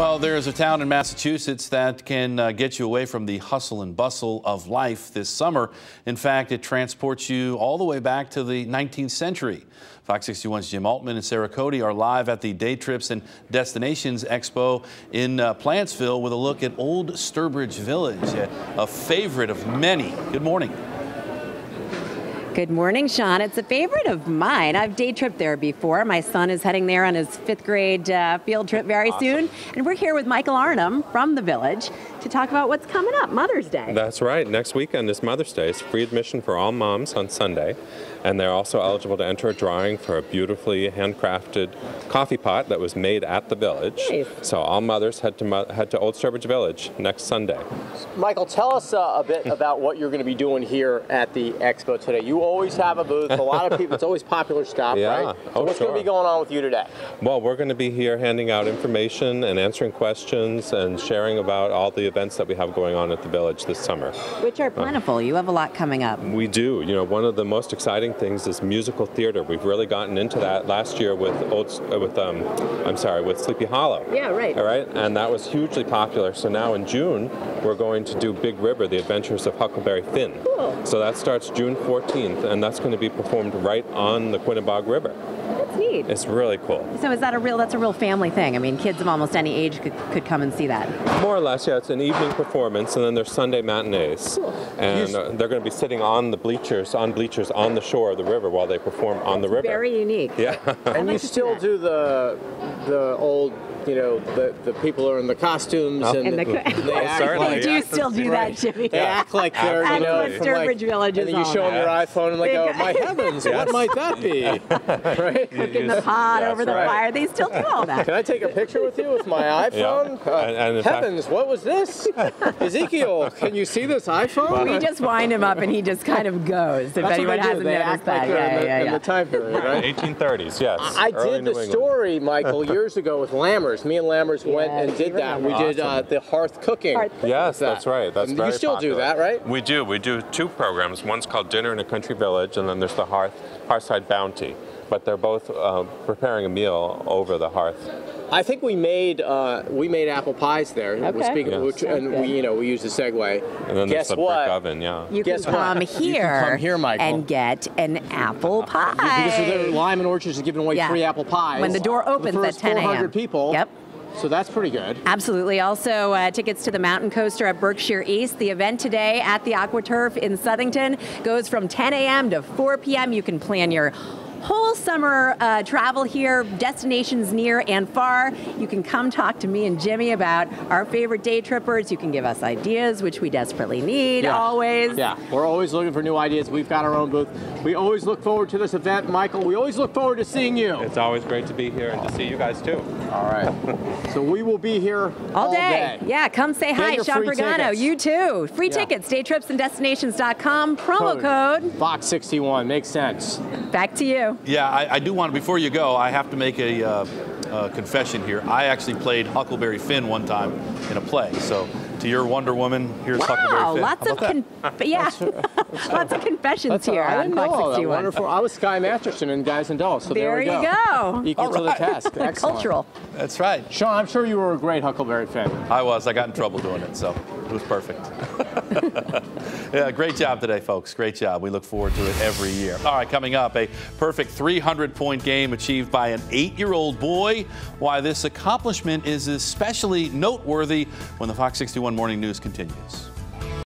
Well, there is a town in Massachusetts that can uh, get you away from the hustle and bustle of life this summer. In fact, it transports you all the way back to the 19th century. Fox 61's Jim Altman and Sarah Cody are live at the Day Trips and Destinations Expo in uh, Plantsville with a look at Old Sturbridge Village, a favorite of many. Good morning. Good morning, Sean. It's a favorite of mine. I've day tripped there before. My son is heading there on his fifth grade uh, field trip very awesome. soon. And we're here with Michael Arnhem from the village to talk about what's coming up, Mother's Day. That's right. Next weekend is Mother's Day. It's free admission for all moms on Sunday. And they're also eligible to enter a drawing for a beautifully handcrafted coffee pot that was made at the village. Nice. So all mothers head to head to Old Sturbridge Village next Sunday. Michael, tell us uh, a bit about what you're going to be doing here at the expo today. You always have a booth. A lot of people. It's always popular stuff, yeah. right? So oh, what's sure. going to be going on with you today? Well, we're going to be here handing out information and answering questions and sharing about all the events that we have going on at the village this summer. Which are plentiful. Uh, you have a lot coming up. We do. You know, one of the most exciting things is musical theater. We've really gotten into that last year with old, uh, with um, I'm sorry, with Sleepy Hollow. Yeah, right. All right, and that was hugely popular. So now in June, we're going to do Big River: The Adventures of Huckleberry Finn. Cool. So that starts June 14th, and that's going to be performed right on the Quinebaug River. That's neat. It's really cool. So is that a real? That's a real family thing. I mean, kids of almost any age could, could come and see that. More or less, yeah. It's an evening performance, and then there's Sunday matinees, cool. and uh, they're going to be sitting on the bleachers, on bleachers on the shore of the river while they perform on the river. Very unique. Yeah. and you still do the the old you know, the, the people are in the costumes oh. and, and the, they act like, they do still do right. that, Jimmy? They act like they're, you know, from like, Village and then you show them your iPhone and they go, my heavens, yes. what might that be? right? Cooking the pot yes, over the right. fire. They still do all that. Can I take a picture with you with my iPhone? Yeah. Uh, and, and heavens, fact, what was this? Ezekiel, can you see this iPhone? We just wind him up and he just kind of goes. If That's anyone hasn't they noticed that. Like yeah, in, the, yeah, in the time period, right? 1830s, yes. I did the story, Michael, years ago with Lammers. Me and Lammers went and did that. We did uh, the hearth cooking. Hearth yes, that. that's right. That's You still popular. do that, right? We do. We do two programs. One's called Dinner in a Country Village, and then there's the Hearth Hearthside Bounty. But they're both uh, preparing a meal over the hearth. I think we made uh, we made apple pies there. Okay. Speaking yes. which, and we you know we use the segue. And then Guess there's the what? brick oven, yeah. You Guess can come what? here, can come here Michael. and get an apple pie. Because the Lyman Orchards is giving away yeah. free apple pies. When the door opens the at 10 a.m. 400 people. Yep. So that's pretty good. Absolutely. Also, uh, tickets to the Mountain Coaster at Berkshire East. The event today at the AquaTurf in Southington goes from 10 a.m. to 4 p.m. You can plan your whole summer uh, travel here, destinations near and far. You can come talk to me and Jimmy about our favorite day trippers. You can give us ideas, which we desperately need yeah. always. Yeah, we're always looking for new ideas. We've got our own booth. We always look forward to this event, Michael. We always look forward to seeing you. It's always great to be here and to see you guys too. All right. so we will be here all, all day. day. Yeah, come say Get hi, Sean Pagano. You too. Free yeah. tickets, daytripsanddestinations.com. Promo code, code Fox61. Makes sense. Back to you. Yeah, I, I do want to, before you go, I have to make a uh, uh, confession here. I actually played Huckleberry Finn one time in a play. So to your Wonder Woman, here's wow, Huckleberry Finn. lots of con- yeah, lots of confessions That's here I didn't Fox know 61. Wonderful. I was Sky Masterson in Guys and Dolls, so there, there we you go. go. Equal to the task. Excellent. Cultural. That's right. Sean, I'm sure you were a great Huckleberry Finn. I was. I got in trouble doing it, so it was perfect. yeah, great job today, folks. Great job. We look forward to it every year. All right, coming up, a perfect 300-point game achieved by an eight-year-old boy. Why this accomplishment is especially noteworthy when the Fox 61 Morning News continues.